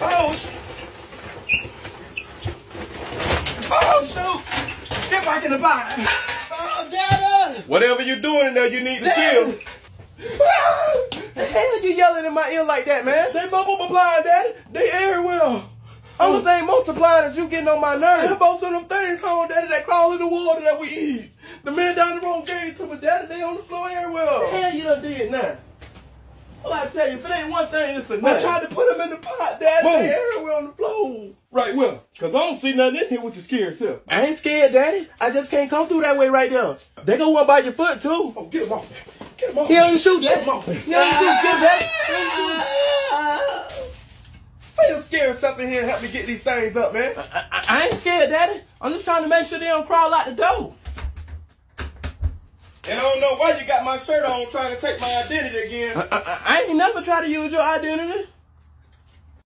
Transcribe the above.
Oh, oh, shoot. Get back in the box. Oh, Daddy. Whatever you're doing in there, you need to chill. The hell you yelling in my ear like that, man? They multiplying, Daddy. They everywhere. Only oh. thing multiplying is you getting on my nerves. And both of them things home, Daddy, that crawl in the water that we eat. The men down the road gave to me, Daddy. They on the floor everywhere. The hell you done did now? Well, I tell you, if it ain't one thing, it's another. I tried to put them in the pot, Daddy. Move. They everywhere on the floor. Right, well, because I don't see nothing in here with your scared self. I ain't scared, Daddy. I just can't come through that way right there. They gonna want by your foot too. Oh, get him off. Get him off. He don't shoot, Get him off. He don't shoot, get Daddy. He don't. Why you scared something here and help me get these things up, man? I, I, I ain't scared, Daddy. I'm just trying to make sure they don't crawl out the door. And I don't know why you got my shirt on trying to take my identity again. I, I, I ain't never try to use your identity.